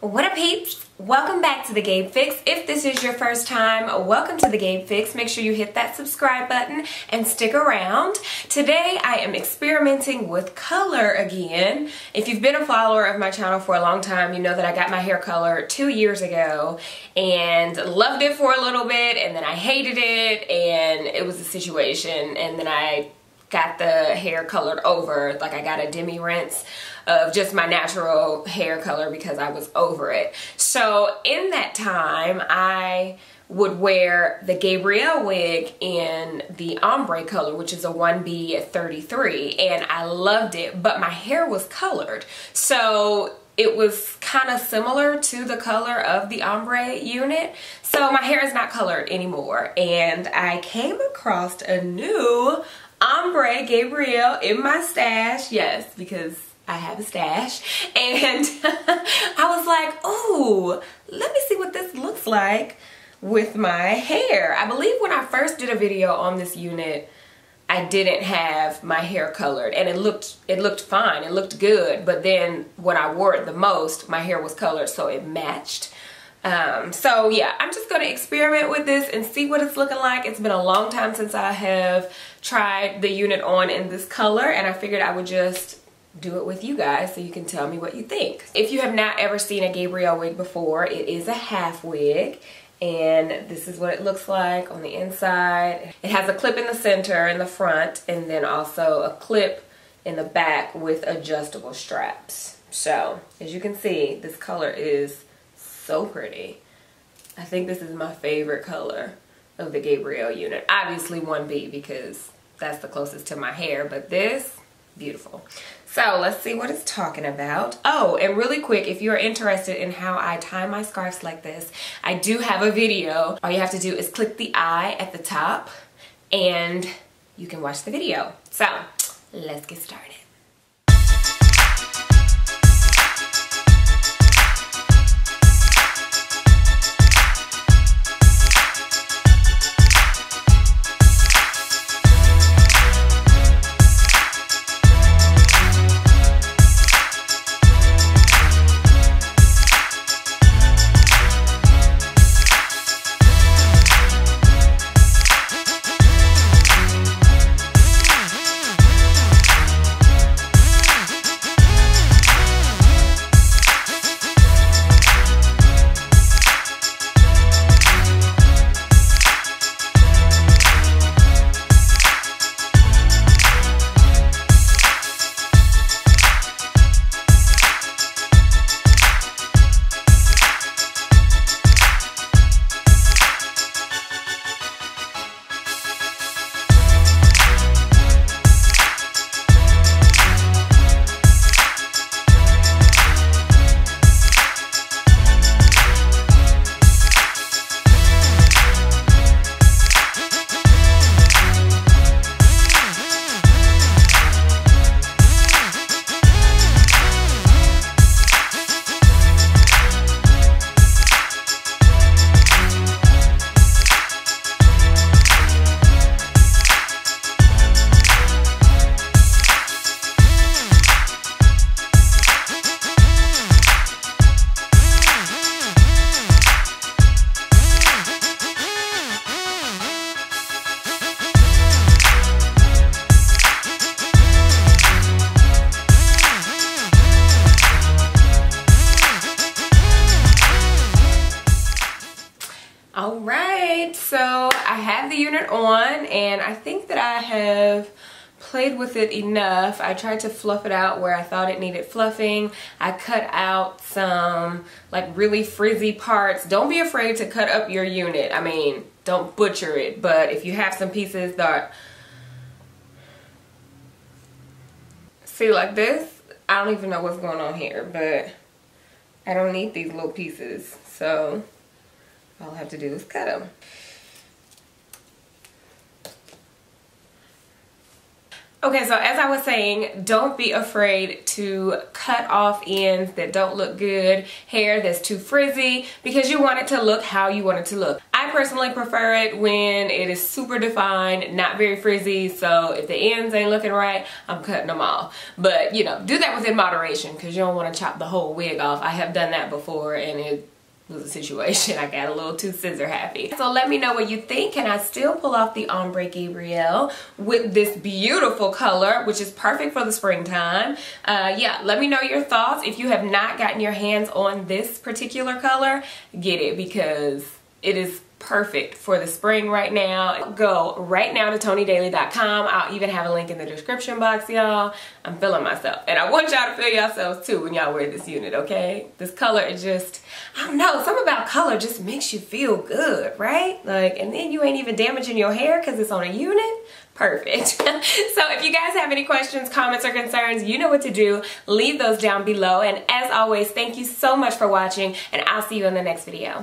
What up peeps? Welcome back to The Gabe Fix. If this is your first time, welcome to The Gabe Fix. Make sure you hit that subscribe button and stick around. Today I am experimenting with color again. If you've been a follower of my channel for a long time, you know that I got my hair color two years ago and loved it for a little bit and then I hated it and it was a situation and then I got the hair colored over like I got a demi rinse of just my natural hair color because I was over it so in that time I would wear the Gabrielle wig in the ombre color which is a 1B 33 and I loved it but my hair was colored so it was kind of similar to the color of the ombre unit. So my hair is not colored anymore. And I came across a new ombre Gabrielle in my stash. Yes, because I have a stash. And I was like, oh, let me see what this looks like with my hair. I believe when I first did a video on this unit, I didn't have my hair colored and it looked it looked fine it looked good but then when I wore it the most my hair was colored so it matched um, so yeah, I'm just going to experiment with this and see what it's looking like. It's been a long time since I have tried the unit on in this color and I figured I would just do it with you guys so you can tell me what you think. If you have not ever seen a Gabrielle wig before, it is a half wig and this is what it looks like on the inside. It has a clip in the center in the front and then also a clip in the back with adjustable straps. So as you can see, this color is so pretty. I think this is my favorite color of the Gabrielle unit. Obviously 1B because that's the closest to my hair, but this, beautiful. So let's see what it's talking about. Oh, and really quick, if you're interested in how I tie my scarves like this, I do have a video. All you have to do is click the eye at the top and you can watch the video. So let's get started. So I have the unit on and I think that I have played with it enough. I tried to fluff it out where I thought it needed fluffing. I cut out some like really frizzy parts. Don't be afraid to cut up your unit. I mean, don't butcher it, but if you have some pieces that see like this, I don't even know what's going on here, but I don't need these little pieces. So all I have to do is cut them. Okay, so as I was saying, don't be afraid to cut off ends that don't look good, hair that's too frizzy, because you want it to look how you want it to look. I personally prefer it when it is super defined, not very frizzy. So if the ends ain't looking right, I'm cutting them off. But you know, do that within moderation because you don't want to chop the whole wig off. I have done that before and it was a situation. I got a little too scissor happy. So let me know what you think. Can I still pull off the ombre Gabrielle with this beautiful color, which is perfect for the springtime? Uh, yeah, let me know your thoughts. If you have not gotten your hands on this particular color, get it because it is perfect for the spring right now. Go right now to ToniDaily.com. I'll even have a link in the description box, y'all. I'm feeling myself. And I want y'all to feel yourselves too when y'all wear this unit, okay? This color is just, I don't know, something about color just makes you feel good, right? Like, and then you ain't even damaging your hair because it's on a unit. Perfect. so if you guys have any questions, comments, or concerns, you know what to do. Leave those down below. And as always, thank you so much for watching, and I'll see you in the next video.